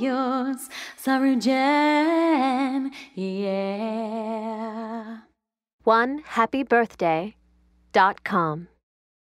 yours, Sorry Jam, yeah. One happy birthday dot com.